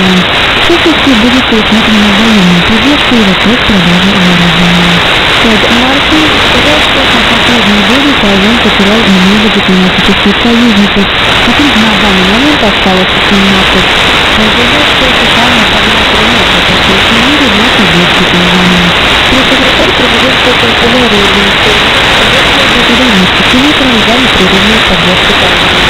Украины. Всячески будут предусмотрены военные приветствия и вопрос продажи вооружения. Под марта Россия на последние годы Тайван потерял много дипломатических союзников, которых на данный момент осталось 17. Организация США направляет примерно по всему миру на поддержку Тайвана. Пресс-секретарь президентской канцелярии Минской Россия благодаря инициативе проведали прерывную поддержку Тайвана.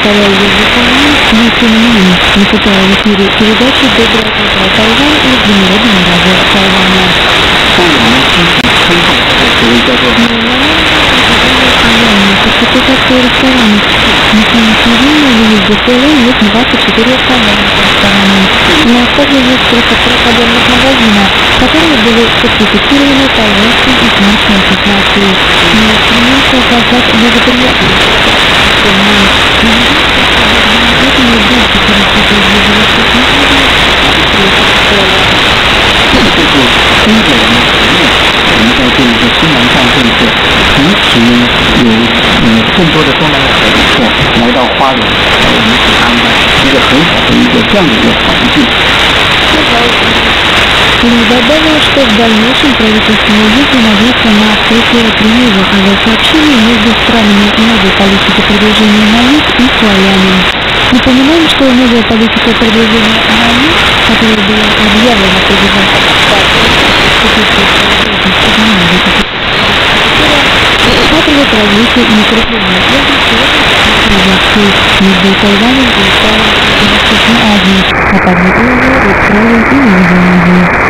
Николаю Евдокимову, Максим Мин, выступая в эфире передачи «Доброе утро, Тайвань» из Международного радио Тайваня. Сертификация ресторанов. На самом деле на выезде ТВ есть 24 ресторанов. ресторана. У нас также есть 33 подобных магазина, которые были сертифицированы Тайваньской информационной ассоциацией. Мы стремимся оказать благоприятный это не является терапией для 这就是中国人的实力。我们在这一个新南向政策，同时呢，有呃更多的东南亚的旅客来到花莲，呃我们给他们一个很好的一个这样的一个 环境。И добавил, что в дальнейшем правительство будет надеяться на открытие прямого авиасообщения между странами новой политики продвижения на юг и славянами. Напоминаем, что новая политика продвижения на юг, которая была объявлена президентом рассматривает развитие неукрепленной связи между Тайванем и странами Восточной Азии, а также Индией, Австралией и Индонезией. Это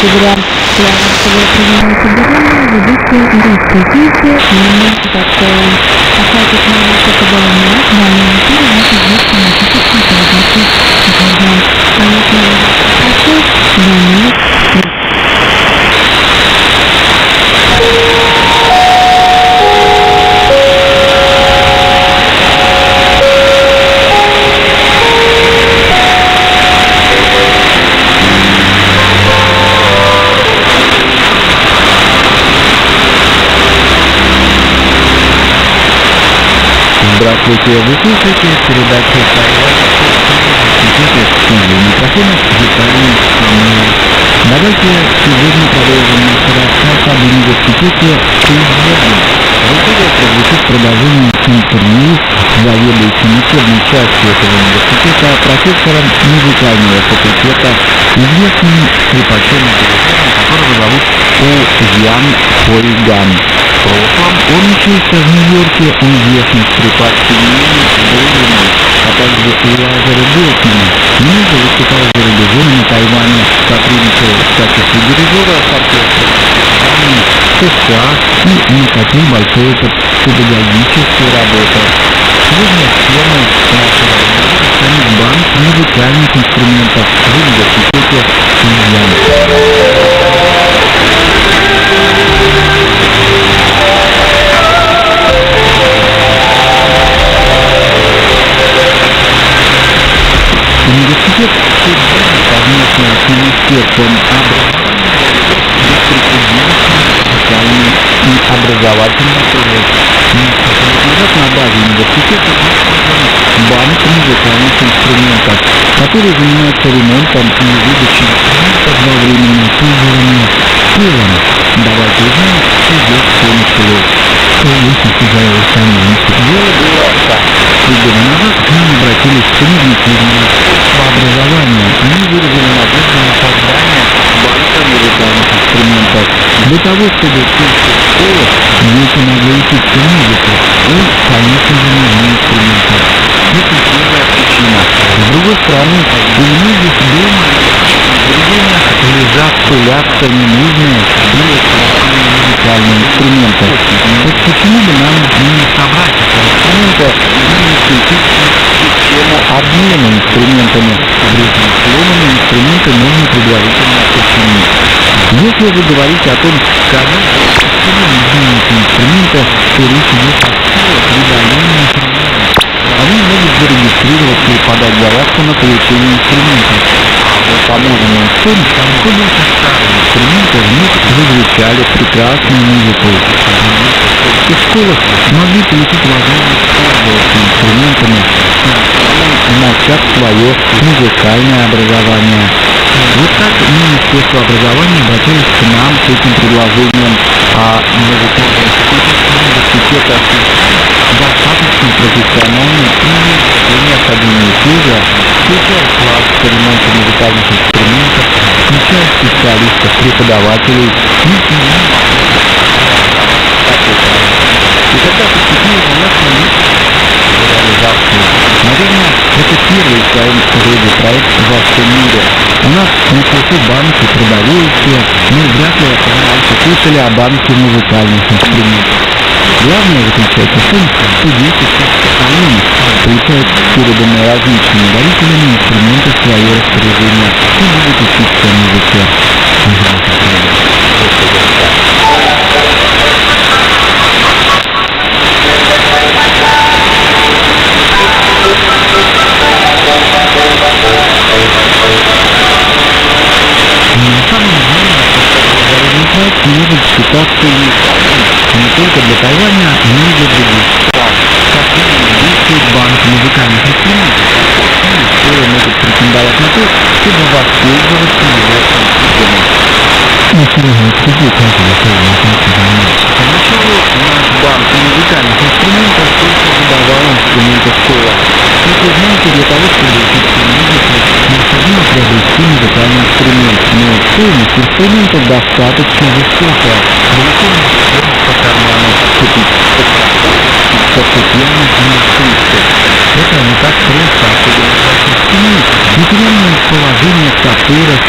сентября. Я рассказала принимаю собирание ведущая русской песни Нина Кутакова. Оставайтесь на нашей факультета, известным скрипачом дирижером, которого зовут О Ян Хойган. В прошлом он учился в Нью-Йорке у известных скрипач Кенни Бэйна, а также у Лазера Билтмана. Ниже выступал за рубежом на Тайване, сотрудничал в качестве дирижера с оркестром США и накопил большой опыт педагогической работы. Сегодня банк музыкальных инструментов в университете Синьян. Университет Сибири совместно с Министерством образования и образовательный проект. Несколько лет назад на базе университета банк музыкальных инструментов, который занимается ремонтом и выдачей инструментов во временном пользовании целом. Давайте узнаем, что здесь все началось. Что если сказали сами Дело было так. Три года назад к нам обратились из Министерства образования. Они выразили надежду на создание банка музыкальных инструментов. Для того, чтобы в сельских школах дети могли учиться музыке и, конечно же, нужны инструменты. Это первая причина. С другой стороны, у многих дома лежат, пылятся ненужные музыкальные инструменты. Так почему бы нам не собрать инструменты и не систему обмена инструментами? Сломанные инструменты можно предварительно починить. Если же говорить о том, кому почему нужны эти инструменты, то речь идет о о они могут зарегистрироваться и подать заявку на получение инструментов. А вот поможем в том, чтобы со старыми инструментами вновь зазвучали прекрасную музыку. И в школах могли получить возможность пользоваться инструментами, начав свое музыкальное образование. Вот так Министерство образования обратилось к нам с этим предложением о музыкальном университете достаточно профессиональный и необходимые условия, включая класс по ремонту музыкальных инструментов, включая специалистов, преподавателей и И когда поступили на нас на реализацию, наверное, это первый в своем роде проект во всем мире. У нас начался банки, продовольствие, мы вряд ли раньше слышали о банке музыкальных инструментов. Главное в том, что дети поколений получают переданные различными дарителями инструменты в свое распоряжение и будут учиться музыке. На самом деле, может считаться не только для тайваня но и для других как минимум банк музыкальных инструментов которые могут претендовать на то чтобы воспользоваться его услугами Поначалу наш банк музыкальных инструментов только выдавал инструменты школа. Как вы знаете, для того, чтобы учиться музыке, необходимо приобрести музыкальный инструмент, но стоимость инструмента достаточно высокая. Которых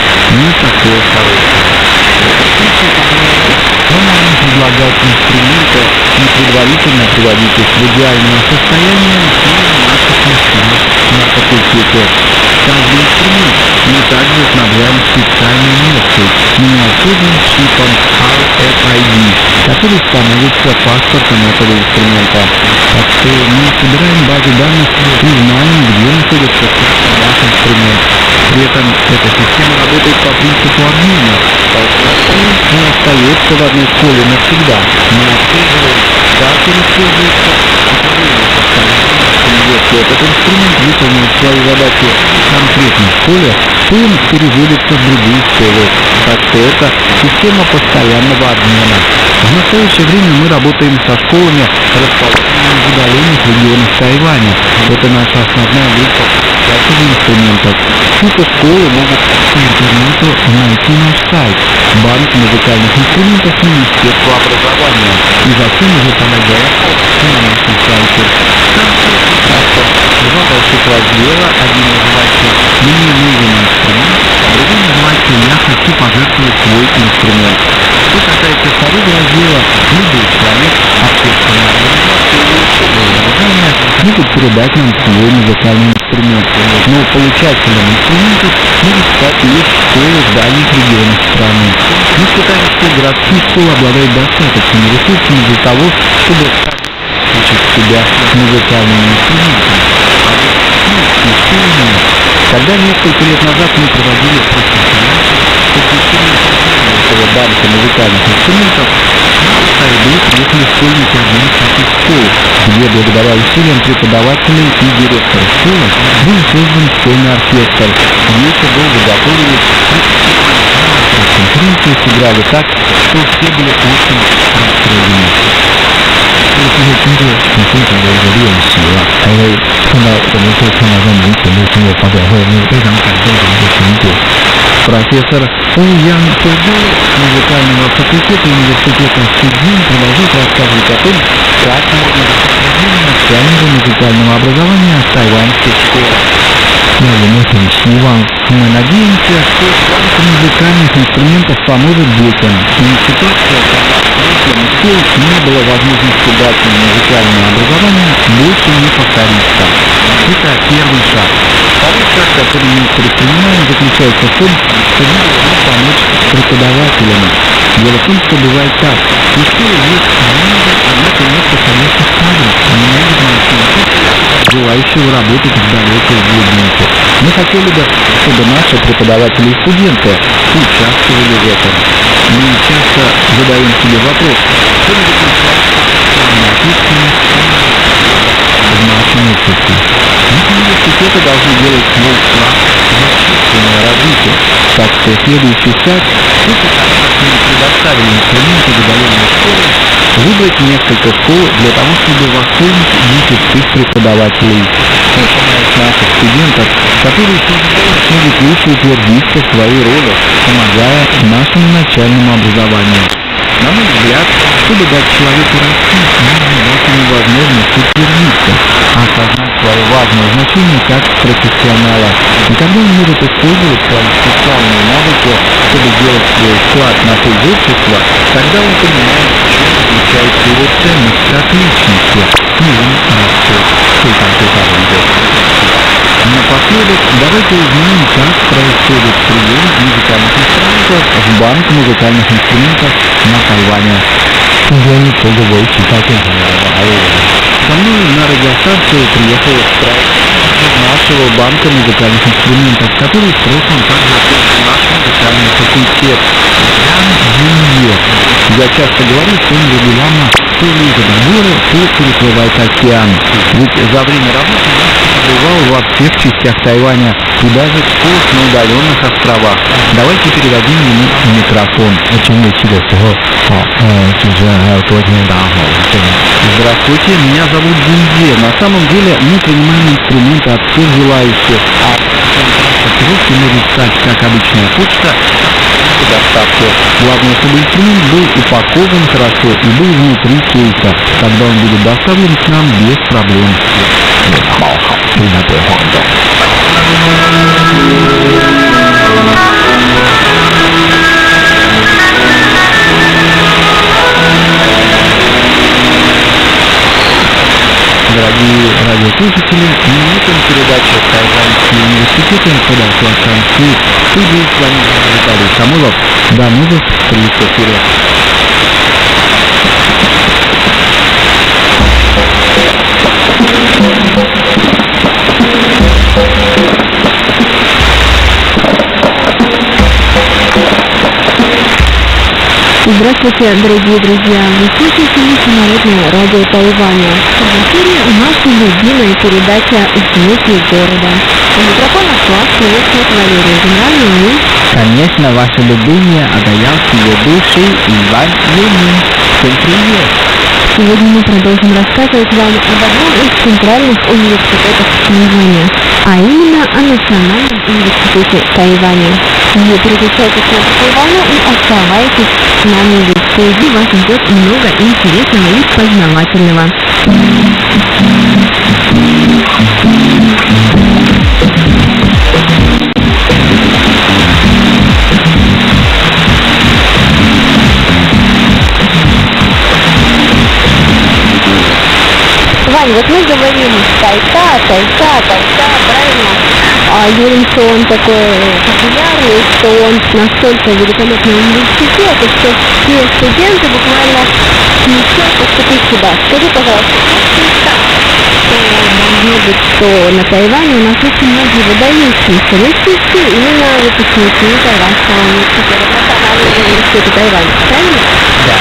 не такое хорошее. Мы можем предлагать инструменты и предварительно приводить их в идеальное состояние на наших машинах на факультете. Каждый инструмент мы также снабжаем специальной меткой, миниатюрным чипом RFID, который становится паспортом этого инструмента. Так что мы собираем базу данных и знаем, где находится ваш инструмент. При этом эта система работает по принципу обмена, не остается в одной школе навсегда. Мы отслеживаем, как он используется, если этот инструмент выполняет свои задачи в конкретной школе, то он переводится в другую школу. Так что это система постоянного обмена. В настоящее время мы работаем со школами, расположенными в удаленных регионах Тайваня. Это наша основная группа покупателей инструментов. Эти школы могут по интернету найти наш сайт Банк музыкальных инструментов Министерства образования и затем уже помогает на нашем сайте. Раздела, один называется «Мне нужен инструмент», а другой называется «Я хочу пожертвовать свой инструмент». Что касается второго раздела, любой человек, общественная организация или учебное могут передать нам свой музыкальный инструмент, но получателем инструментов могут стать лишь школы в дальних регионах страны. Мы считаем, что городские школы обладают достаточными ресурсами для того, чтобы учить себя музыкальным инструментом. Нет. Когда несколько лет назад мы проводили посвященную этого банка музыкальных инструментов, Тайбэй приехали школьники одной из таких школ, где благодаря усилиям преподавателей и директора школы был создан школьный оркестр. Дети долго готовились, конференции сыграли так, что все были очень расстроены. 这个经过很辛苦的一个练习了，才会看到我们会看到这么明显的经过发表会，那个非常感动的一个成果。 Профессор Уян Фэдо музыкального факультета университета Сидзин продолжает рассказывать о том, как можно распространение начального музыкального образования в тайваньских школах. 那我们很希望 Мы надеемся, что банк музыкальных инструментов поможет детям. И ситуация, родителям школ не было возможности дать им музыкальное образование, больше не повторится. Это первый шаг. Второй шаг, который мы предпринимаем, заключается в том, что мы должны помочь преподавателям. Дело в том, что бывает так. У школы есть много, однако нет подходящих кадров. Они могут найти желающего работать в далекой глубинке. Мы хотели бы, чтобы наши преподаватели и студенты участвовали в этом. Мы часто задаем себе вопрос, что же в нашем обществе. Университеты должны делать свой вклад в общественное развитие, так что следующий шаг – это мы предоставили инструменты выдаемой школы, выбрать несколько школ для того, чтобы восполнить дефицит преподавателей. Наших студентов, которые смогут лучше утвердиться в своей роли, помогая нашему начальному образованию. На мой взгляд, чтобы дать человеку расти, нужно дать ему возможность утвердиться, осознать свое важное значение как профессионала. И когда он может использовать свои специальные навыки, чтобы делать свой вклад на пользу общества, тогда он понимает, чем заключается его ценность как личности, и он растет. Только Напоследок, давайте узнаем, как происходит прием музыкальных инструментов в банк музыкальных инструментов на Тайване. Со мной на радиостанцию приехал из нашего банка музыкальных инструментов, который в прошлом также открыл наш музыкальный факультет. Я часто говорю, что он регулярно то ли из договора, то переплывает океан. Ведь за время работы побывал во всех частях Тайваня и даже в на удаленных островах. Давайте передадим ему микрофон. Здравствуйте, меня зовут Гунзе. На самом деле мы принимаем инструменты от всех желающих, а просто может стать, как обычная почта, доставку. Главное, чтобы инструмент был упакован хорошо и был внутри кейса. Тогда он будет доставлен к нам без проблем. 好好，应该不会晃动。 Дорогие радиослушатели, на этом передача Тайваньский университет подошла к концу. В студии с вами был Виталий Самойлов. До новых встреч в эфире. Здравствуйте, дорогие друзья! Вы слушаете Международное радио Тайваня. В эфире наша любимая передача «Звуки города». У микрофона класс приветствует Валерия Геннадьевна и Конечно, ваше любимое Агаялки ее души Иван Юнин. Всем привет! Сегодня мы продолжим рассказывать вам об одном из центральных университетов Тайваня, а именно о Национальном университете Тайваня. Не переключайтесь на Тайваня и оставайтесь с нами, ведь впереди вас ждет много интересного и познавательного. Вань, вот мы говорим тайка, тайка, тайка, правильно? А говорим, что он такой популярный, что он настолько великолепный университет, и что все студенты буквально мечтают поступить сюда. Скажи, пожалуйста, ты должно быть, что на Тайване у нас очень многие выдающиеся личности, именно выпускники Тайванского университета, Национального университета Тайваня, правильно? Да.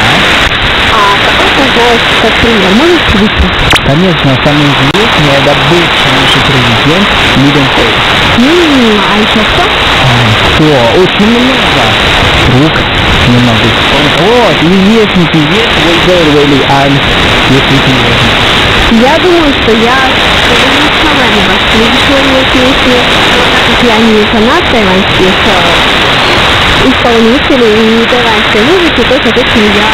А какой пожалуйста, как пример, можешь привести? Конечно, самый известный это бывший наш президент Лидон Хэй. М, а еще кто? Что? Очень много. Рук не могу вспомнить. Вот, известный певец Вейдер Вейли Ань. Действительно. Я думаю, что я скажу, сама не восслышала песни, так как я не фанат тайваньских исполнителей и тайваньской музыки, то, соответственно, я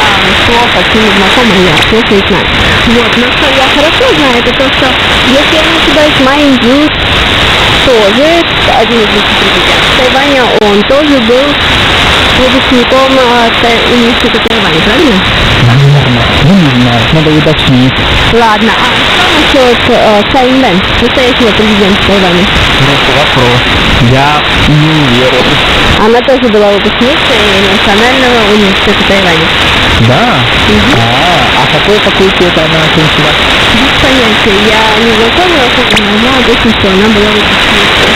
плохо с ними знакома, я плохо их знаю. Вот, но что я хорошо знаю, это то, что, если я не ошибаюсь, Майин Юс тоже один из вице-президентов Тайваня, он тоже был выпускником Тай- университета Тайваня, правильно? Наверное. Ну, не знаю. Надо уточнить. Ладно, а что насчет э, Цай Инвэн, настоящего президента Тайваня? Хороший вопрос. Я не уверен. Она тоже была выпускницей Национального университета Тайваня. Да? А, а какой факультет она окончила? Без понятия, я не знакома, но знала точно, что она была выпускницей.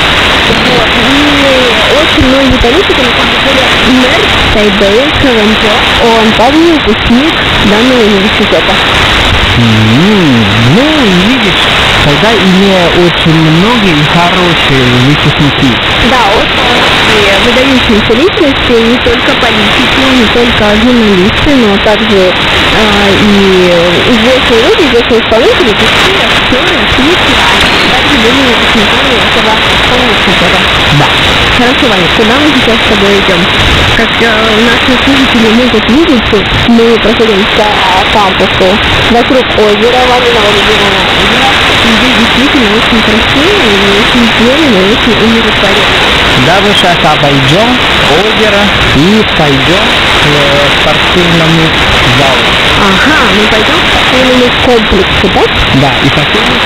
Вот. И очень многие политики, на самом деле, мэр Тайбэя Каванчо, он также выпускник данного университета. М, Ну, видишь, тогда имея очень многие хорошие выпускники. Да, очень многие выдающиеся личности, не только политики, не только журналисты, но также а, и известные люди, известные исполнители, певцы, актеры, они также были выпускниками этого университета. Да. Хорошо, Ваня, куда мы сейчас с тобой идем? Как э, наши слушатели могут видеть, мы проходим по кампусу вокруг озера, Ваниного любимого озера. И здесь действительно очень красиво, и очень зелено, и очень умиротворенно. Да, мы сейчас обойдем озеро и пойдем к спортивному залу. Ага, мы пойдем к спортивному комплексу, да? Да, и мы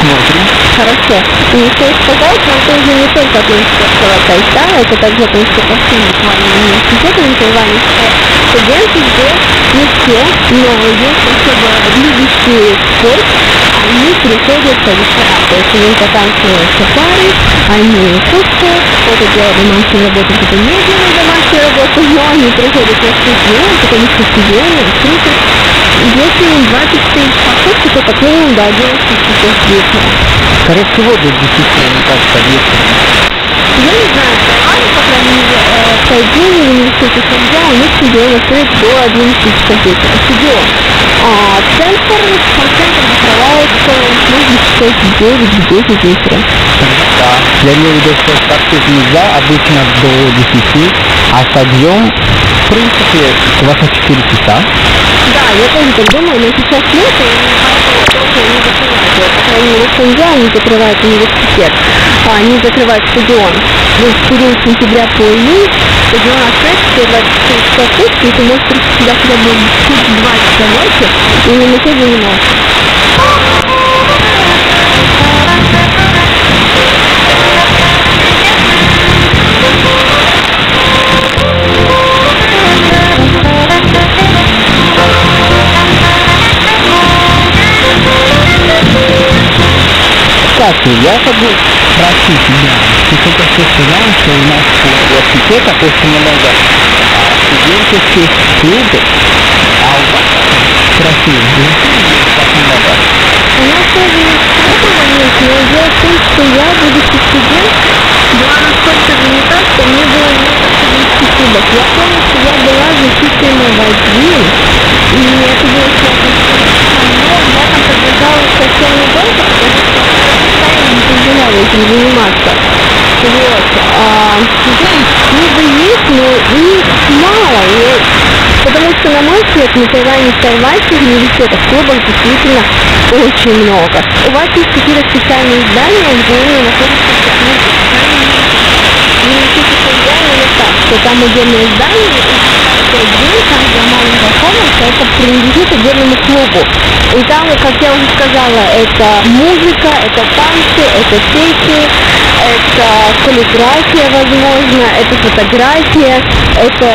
смотрим. Хорошо. И стоит сказать, нам тоже не только относится к Кайта, это также относится ко всем буквально университетам, Тайваня, что студенты здесь не все, но есть особо любящие спорт, они приходят по вечерам, то есть они заканчивают сафари, они кушают, кто-то делает домашнюю работу, кто-то не делает домашнюю работу, но они приходят на стадион, потому что стадион открыты. Если им 20 тысяч покупки, то как минимум до 11 часов вечера. Скорее всего, до 10, мне кажется, вечером. Я не знаю, в Тайване, по крайней мере, э, в Тайбэе, в университете Шанья, у них стадион открыт до 11 часов вечера. Стадион. А центр, центр закрывается, можно часов в 9-10 вечера. Да. Я имею в виду, что спортивный зал обычно до 10, а стадион, в принципе, 24 часа. Да, я тоже так думаю, но сейчас лето, и поэтому тоже не закрывают. Вот, По крайней мере, в Шанья они закрывают университет, а они закрывают стадион. Вот в период сентября по июнь стадион открыт, все 26 часов сутки, и ты можешь прийти сюда хотя бы чуть 2 часа ночи, и не начать заниматься. Кстати, я хочу спросить тебя, ты только что сказал, что у нас в университетах очень много а, студенческих клубов, а у вас России есть так много? У нас тоже есть много есть, но дело в том, что я, будучи студент, была настолько занята, что мне было не студенческих клубов. Я помню, что я была в один, и это было связано с тем, но я там продвигалась совсем недолго, потому что состояние не позволяло этим заниматься. Вот. А, да, клубы есть, но их мало. И Потому что, на мой взгляд, на Тайване в тайваньских университетах клубов действительно очень много. У вас есть какие-то специальные здания, где именно находятся клубы? В университете Тайваня именно так, что там отдельное здание, и каждый день, каждая маленькая комната, это принадлежит отдельному клубу. И там, как я уже сказала, это музыка, это танцы, это песни, это каллиграфия, возможно, это фотография, это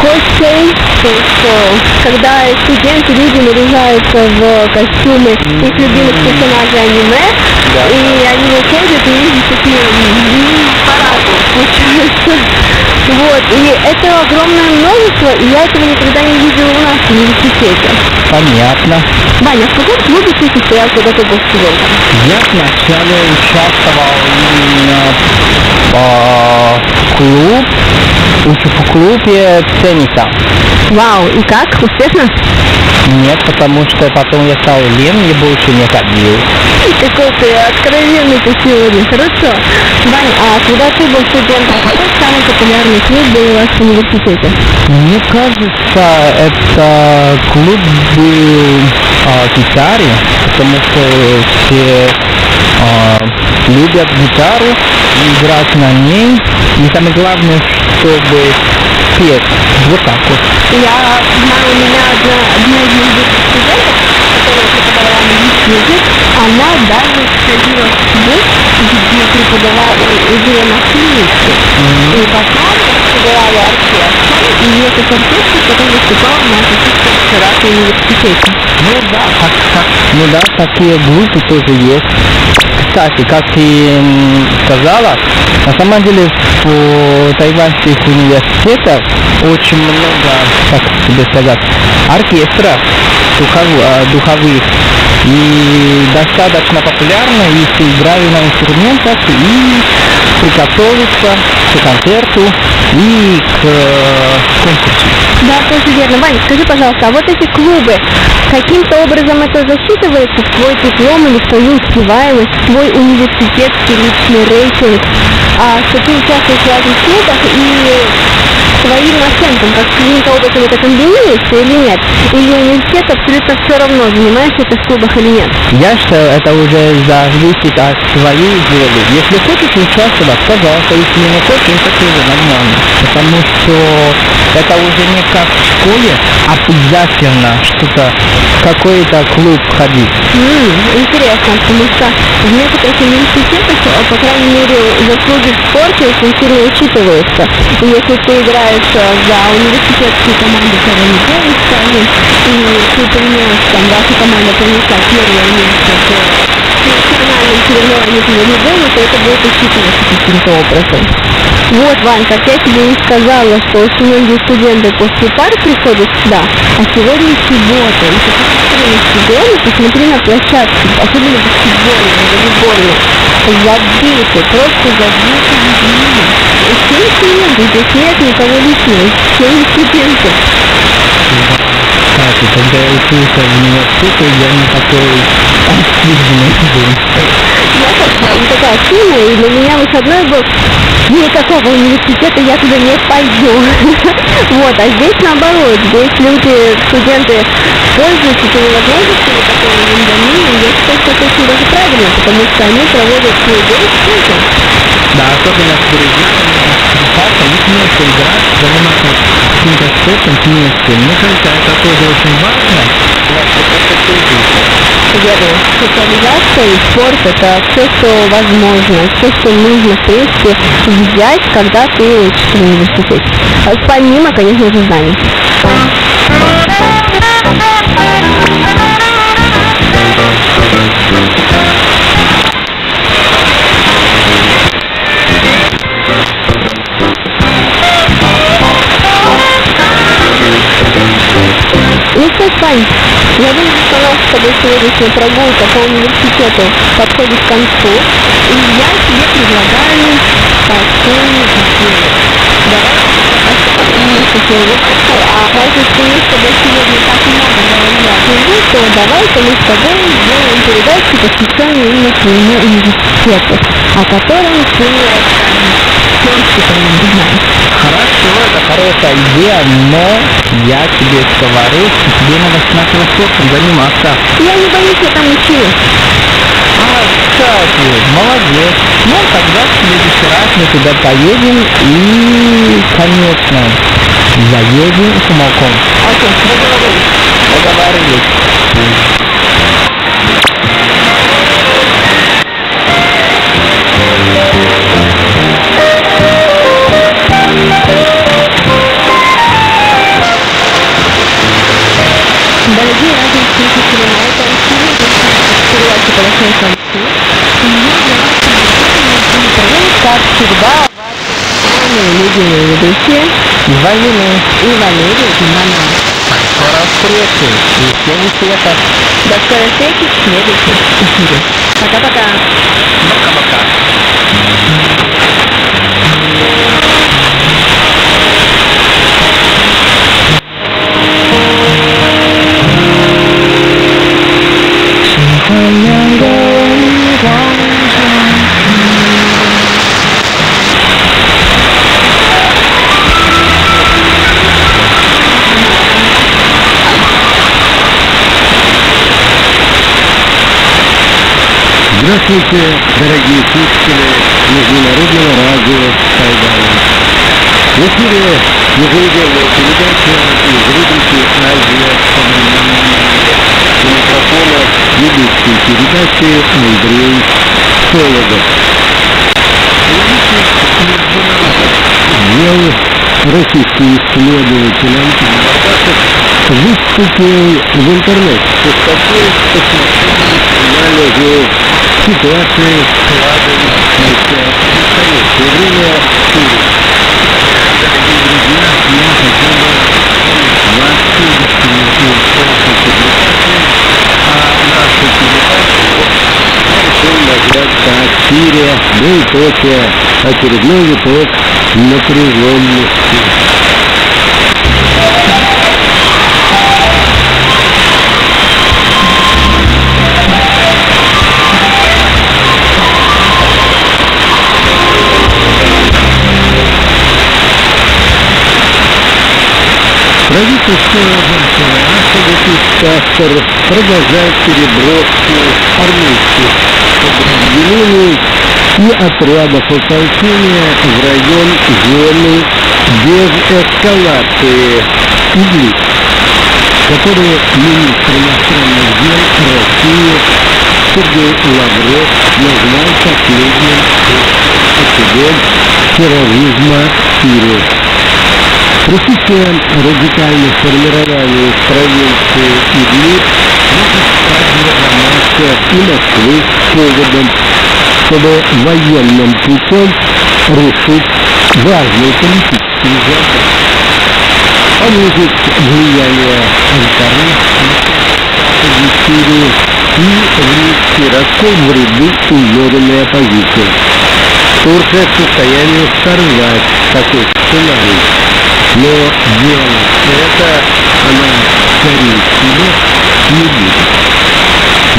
косплей, то есть э, когда студенты, люди наряжаются в костюмы их любимых персонажей аниме, Да. и они выходят, и видят такие парады случаются. Вот, и это огромное множество, и я этого никогда не видела у нас в университете. Понятно. Ваня, в каком клубе ты состоял, когда ты был студентом? Я сначала участвовал именно а, в клуб, учу в клубе тенниса. Вау, и как? Успешно? Нет, потому что потом я стал лен, и больше не ходил. Какой ты откровенный ты сегодня. Хорошо. Вань, а когда ты был студентом, какой самый популярный клуб был у вас в университете? Мне кажется, это клуб был а, гитаре, потому что все а, любят гитару, играть на ней. И самое главное, чтобы петь. Вот так вот. Я знаю, у меня одна, одна из моих студентов, которая преподавала английский язык, она даже сходила в клуб, где преподавала игре на флейте. И потом, играли оркестром, и этот оркестр потом выступал на каких-то вечерах в университете. Ну да, так, так, ну да, такие группы тоже есть. Кстати, как ты сказала, на самом деле в тайваньских университетах очень много, как тебе сказать, оркестров духов- э, духовых. И достаточно популярно, если играю на инструментах и приготовиться к концерту и к э, конкурсу. Да, тоже верно. Ваня, скажи, пожалуйста, а вот эти клубы, каким-то образом это засчитывается в твой диплом или в твою успеваемость, в твой университетский личный рейтинг, а что ты участвуешь в разных и твоим оценкам, как каким-то образом это комбинируется или нет? Или университет абсолютно все равно, занимаешься ты в клубах или нет? Я считаю, это уже зависит от твоей воли. Если хочешь участвовать, пожалуйста, если не хочешь, это тоже нормально. Потому что это уже не как в школе обязательно что-то, какой-то клуб ходить. М, интересно, потому что в некоторых университетах, по крайней мере, заслуги в спорте очень сильно учитываются. И если ты играешь а, за университетскую команду по волейболу, скажем, и ты принес, там, ваша команда принесла первое место по национальным соревнованиям по волейболу, то это будет учитываться каким-то образом. Вот, Вань, как я тебе и сказала, что очень многие студенты после пар приходят сюда, а сегодня суббота, и некоторые студенты, посмотри на площадке, особенно в баскетболе, на волейболе, забиты, просто забиты людьми. Семь студентов, здесь нет никого лишнего, семь студентов. Кстати, когда я учился в университете, я не такой активный был. Как не такая активная, и для меня выходной был никакого университета я туда не пойду. Вот, а здесь наоборот, здесь люди, студенты пользуются теми возможностями, которые им даны, и я считаю, что это очень даже правильно, потому что они проводят свой день с пользой. Да, особенно с друзьями, встречаться, их вместе играть, заниматься каким-то спортом вместе. Мне кажется, это тоже очень важно. Верно. Социализация и спорт это все, что возможно, все, что нужно, в принципе, взять, когда ты учишься в университете. А Помимо, конечно же, знаний. Сегодняшняя прогулка по университету подходит к концу, и я тебе предлагаю такую идею. Давай остановимся сегодня. А поскольку мы с тобой сегодня так много говорили о то давай-ка мы с тобой сделаем передачу, посвященную именно твоему университету, о котором ты все знаешь. Хорошо, это хорошая идея, но я тебе говорю, что тебе надо сначала спортом заниматься. Я не боюсь, я там училась. А, кстати, молодец. Ну, тогда в следующий раз мы туда поедем и, конечно, заедем с молоком. Окей, договорились. Договорились. Всегда, ваши любимые ведущие Валины. и Валерия Зимана. Скоро встречи. И всем успехов. До скорой встречи в следующем эфире. Пока-пока. Пока-пока. Здравствуйте, дорогие слушатели Международного радио Тайваня. В эфире еженедельная передача из рубрики «Азия У микрофона ведущий передачи Андрей Солодов. Дел российский исследователь Антон выступил в интернете со статьей, посмотрели анализу ситуации складывающейся в настоящее время в Сирии. Дорогие друзья, я хотел бы вас сегодняшнюю публикацию, а нашу передачу решил назвать так Сирия, двоеточие, очередной виток напряженности. Правительство Асада Кастер продолжает переброску армейских подразделений и отрядов ополчения в район зоны без эскалации Идлиб, который министр иностранных дел России Сергей Лавров назвал последним очагом терроризма в Сирии. Присутствие радикальных формирований провинции Идлиб может стать для Дамаска и Москвы поводом, чтобы военным путем решить важные политические задачи. Понизить влияние Анкары Сирии и внести раскол в ряды умеренной оппозиции. Турция в состоянии сорвать такой сценарий. Но делать это она, скорее всего, не будет.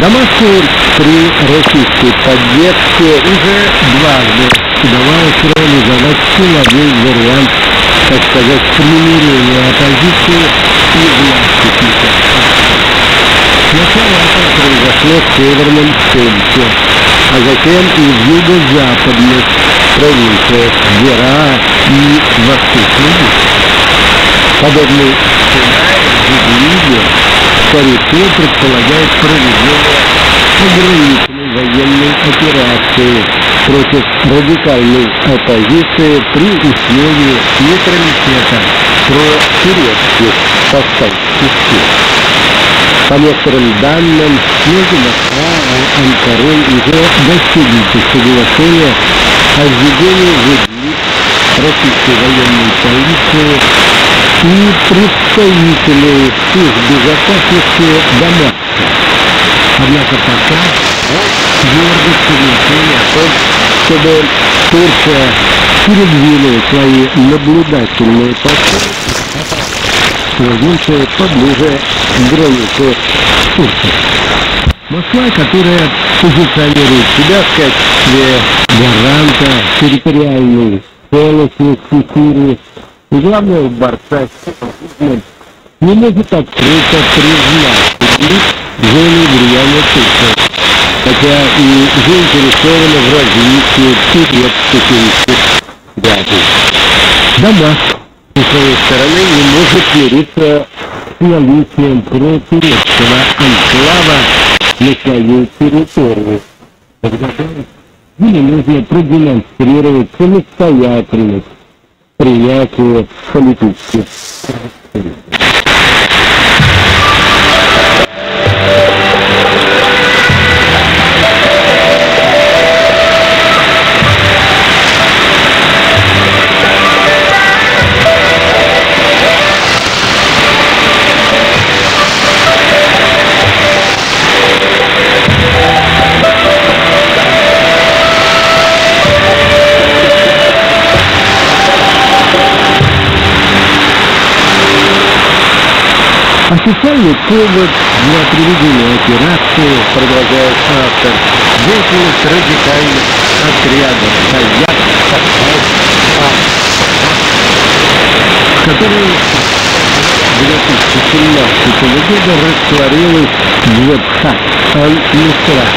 Дамаску при российской поддержке уже дважды удавалось реализовать силовой вариант, так сказать, примирения оппозиции и власти. Сначала это произошло в Северном Сельце, а затем и в юго-западных провинциях Гера и Восточной Подобный сценарий в Идлибе, скорее всего, предполагает проведение ограниченной военной операции против радикальной оппозиции при условии нейтралитета протурецких повстанческих сил. По некоторым данным, между Москва и Анкарой уже достигнуто соглашение о введении в российской военной полиции и представителей служб безопасности Дамаска. Однако пока твердости решения о чтобы Турция передвинула свои наблюдательные посты провинции поближе к границе Турции. Москва, которая позиционирует себя в качестве гаранта территориальной целостности Сирии, и главного борца с терроризмом не может открыто признать зоной влияния Турции, хотя и заинтересована в развитии турецко-сирийских связей. Дамаск, со своей стороны, не может мириться с наличием протурецкого анклава на своей территории. Тогда или нужно продемонстрировать самостоятельность preghiere che con tutti. Официальный повод для проведения операции, продолжает автор, деятельность радикальных отрядов «Саят который 2017 года растворилась в Вебхат Аль-Нусра,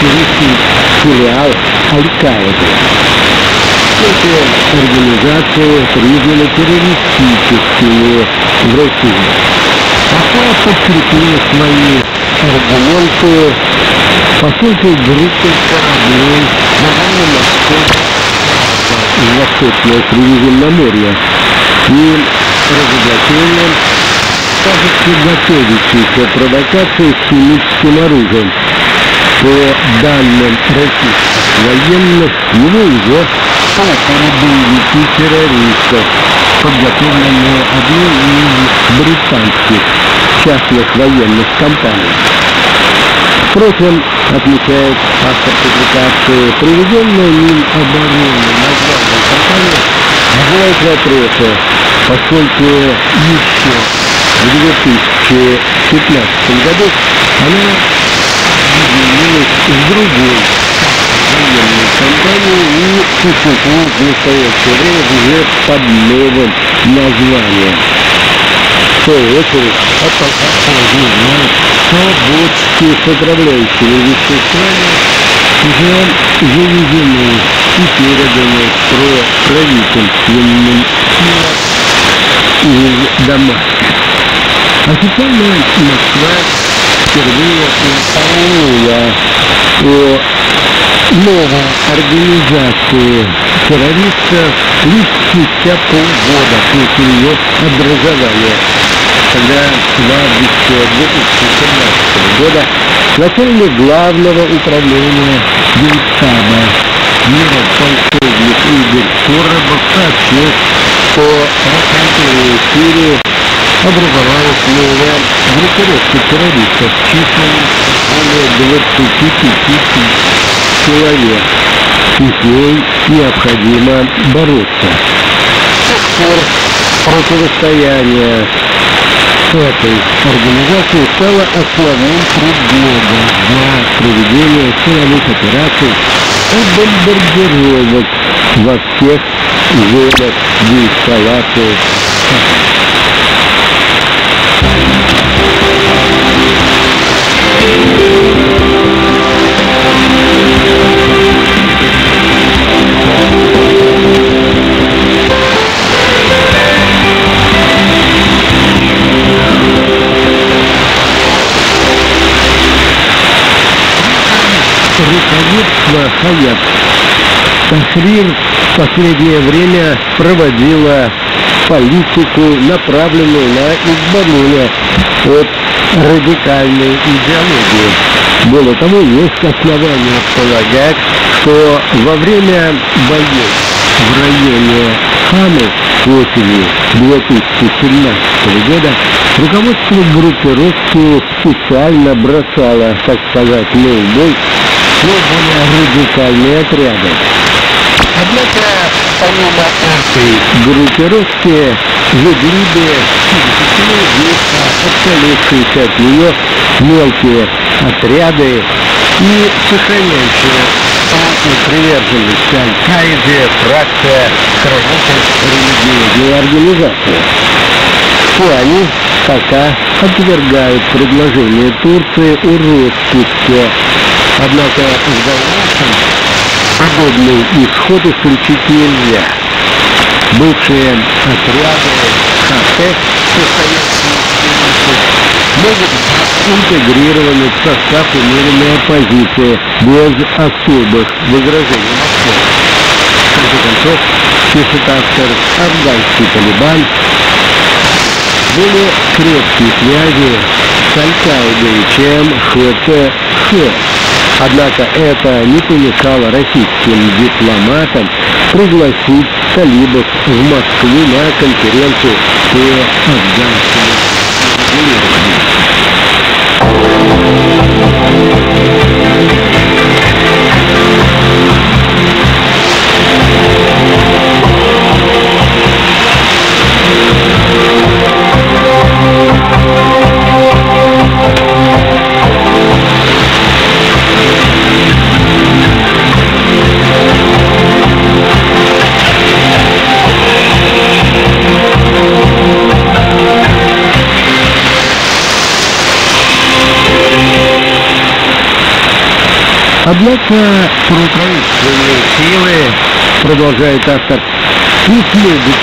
сирийский филиал Аль-Каиды. Эти организации признаны террористическими в России. Москва подкрепила свои аргументы. Поскольку группы кораблей на Москвы в Восточное Средиземноморье и разоблачением кажется готовящейся провокации химическим оружием. По данным российских военных, его уже полкали боевики террористов, подготовленные одной из британских частных военных компаний. Впрочем, отмечает автор публикации, приведенная Минобороны названная компания вызывает вопросы, поскольку еще в 2015 году она объединилась с другой военной компанией и существует в настоящее время уже под новым названием. В свою очередь, оттолкнуть знает, что бочки с отравляющими веществами уже завезены и переданы правительственным силам из Дамаска. Официально Москва впервые упомянула о новой организации террористов лишь спустя полгода после ее образования, когда в августе 2017 года начальник главного управления Генштаба мира полковник Игорь Коробов сообщил, что рассмотрение Сирии образовалась новая группировка террористов численностью более 25 тысяч человек, с ней необходимо бороться. С тех пор противостояние с этой организацией стало основным предлогом для проведения силовых операций и бомбардировок во всех зонах деэскалации руководство Хаят Тахрир в последнее время проводила политику, направленную на избавление от радикальной идеологии. Более того, есть основания полагать, что во время боев в районе Хамы осенью 2017 года руководство группировки специально бросало, так сказать, на убой все более радикальные отряды. Однако, помимо этой группировки, ведли бы отдалившиеся от нее мелкие отряды и сохраняющие приверженность Аль-Каиде, фракция религиозной организации. Все они пока отвергают предложение Турции о распуске Однако в дальнейшем подобный исход исключить нельзя. Бывшие отряды ХТ, состоящие могут интегрированы в состав умеренной оппозиции без особых возражений Москвы. В конце концов, пишет автор, афганский Талибан более крепкие связи с Аль-Каидой, чем ХТХ. Однако это не помешало российским дипломатам пригласить талибов в Москву на конференцию по афганскому Однако проправительственные силы, продолжает автор, не смогут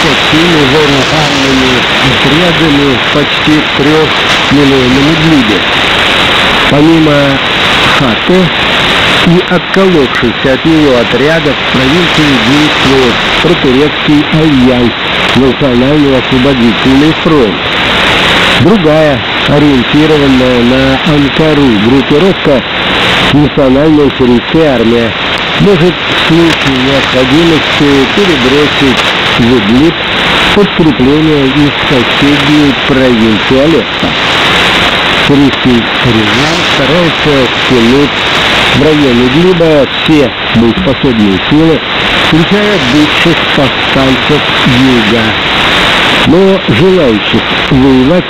такими вооруженными отрядами почти трех миллионном Идлибе. Помимо Хаты и отколовшихся от нее отрядов в провинции действует протурецкий альянс Национальный освободительный фронт. Другая, ориентированная на Анкару группировка Национальная сирийская армия может в случае необходимости перебросить в Идлиб подкрепление из соседней провинции Алеппо. Сирийский режим старался втянуть в район Идлиба все боеспособные силы, включая бывших повстанцев Юга. Но желающих воевать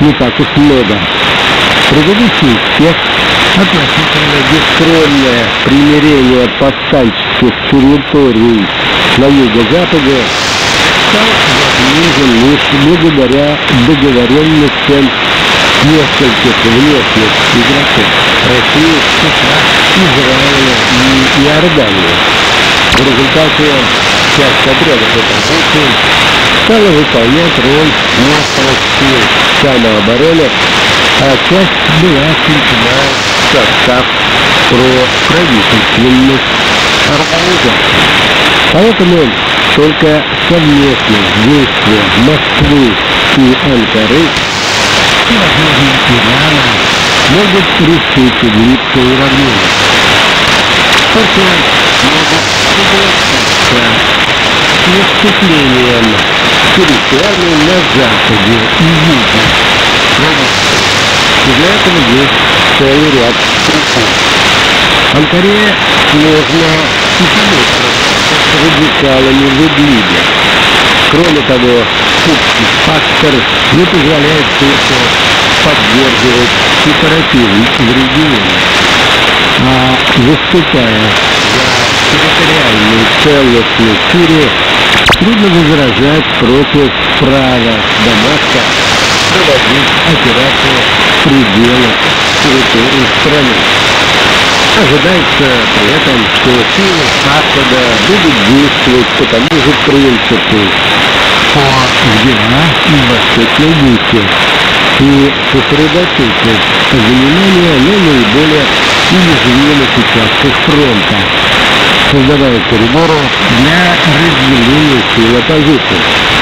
не так уж много. Предыдущий успех относительно бескровное примирение повстанческих территорий на юго-западе стал возможен лишь благодаря договоренностям нескольких внешних игроков России, США, Израиля и Иордании. В результате часть отрядов оппозиции стала выполнять роль местных сил самообороны, часть была включена в состав проправительственных организаций. Поэтому только совместных действий Москвы и Анкары и, возможно, Ирана могут решить углиться уравнение. Только могут согласиться с наступлением территории на западе и юге. И для этого есть целый ряд причин. Анкаре сложно психологически с радикалами в Идлибе. Кроме того, кубский фактор не позволяет Турку поддерживать сепаратизм в. А выступая за территориальную целостность Сирии, трудно возражать против права Дамаска проводить операцию пределах территории страны. Ожидается при этом, что силы Запада будут действовать по тому же принципу по дела и восточной гуще и сосредоточить внимание на наиболее уязвимых участках фронта, создавая коридоры для разделения сил оппозиции.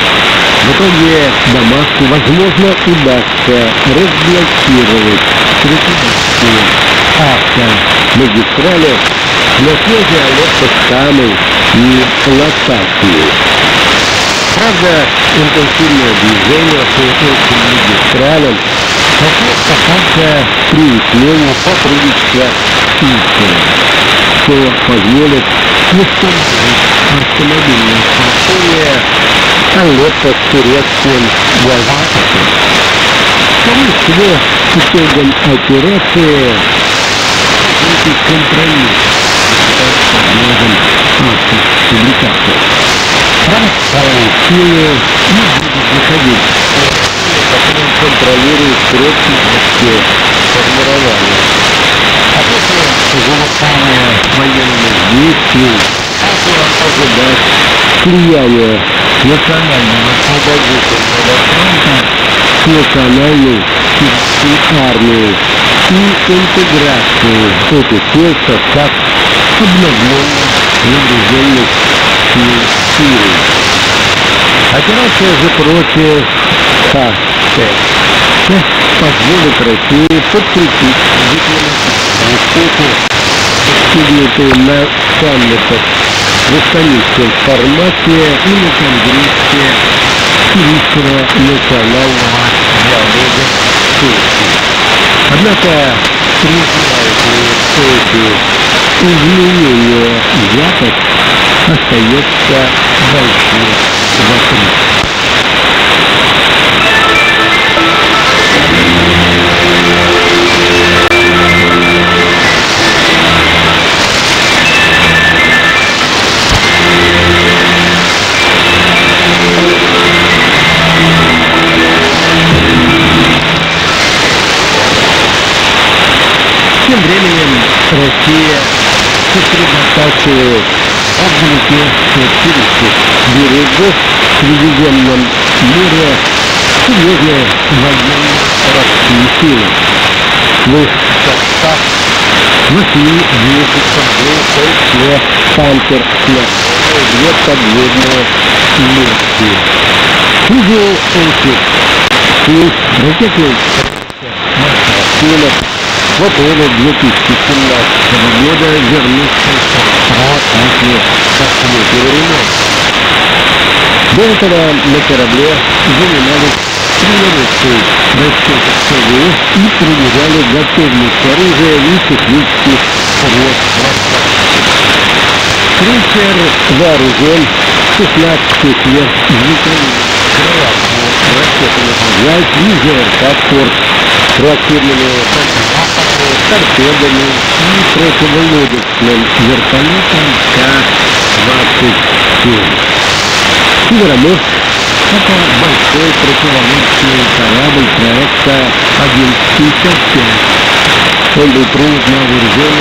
В итоге Дамаску, возможно, удастся разблокировать. Стратегические автомагистрали на связи Алеппо с Хамой и Латакией. Правда, интенсивное движение по этим магистралям при усилении сотрудничества с Турцией, что позволит восстановить автомобильное сообщение Алеппо турецким Газатом. Скорее всего, итогом операции будет компромисс с возможен автор публикации. Православные силы не будут выходить, которые контролируют средства вообще формирования. А завершения военных действий можно слияния национального освободительного фронта с национальной армией и интеграцию этих сил в состав обновленных вооруженных сил. Операция же против ХТ позволит России подкрепить дипломатическую успехи, достигнутые на саммитах в историческом формате и на Конгрессе Сирийского национального диалога с Турцией. Однако ли эти изменения Запад остается большим вопросом. Россия сосредотачивает облаке сирийских берегов в Средиземном море серьезные военно-морские силы. В их состав вошли 10 собой в числе «Пантер» две подводные лодки. Узел Олсик. Есть ракетный Силов в апреле 2017 года вернулся в после досмотра ремонт. До этого на корабле занимались тренировкой расчетов СВС и проверяли готовность оружия и технических средств Крейсер вооружен 16 сверхзвуковыми крылатыми ракетами «Зайц» и ЗРК «Форд» ракетными торпедами и противолодочным вертолетом К-27. Североморск – это большой противолодочный корабль проекта 1155. Он был пружно вооружен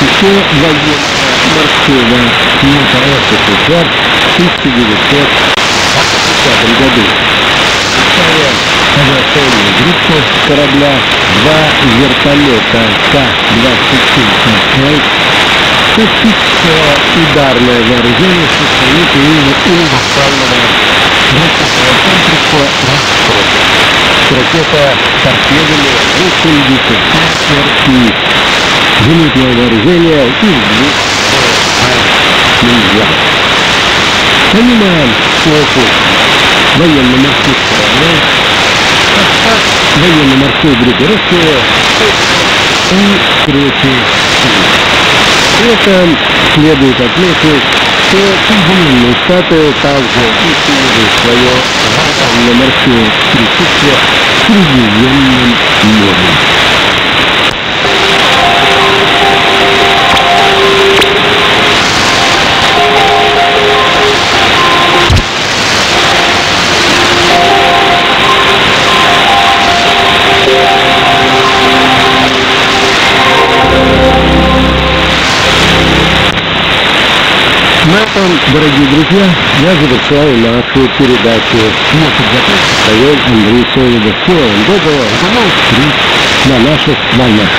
еще военно-морского флота СССР в 1925 году. Авиационную группу корабля два вертолета К-27 Тактическое ударное вооружение состоит из универсального ракетного комплекса «Ростов». Ракета торпедами 85 РП. Зенитное вооружение из двух нельзя. Помимо слуху военно-морских кораблей, военно-морской группировки и третий При этом следует отметить, что Соединенные Штаты также усилили свое военно-морское присутствие в Средиземном море. Этом, дорогие друзья, я завершаю нашу передачу. Стоял Андрей Солидов. Всего вам доброго, на наших волнах.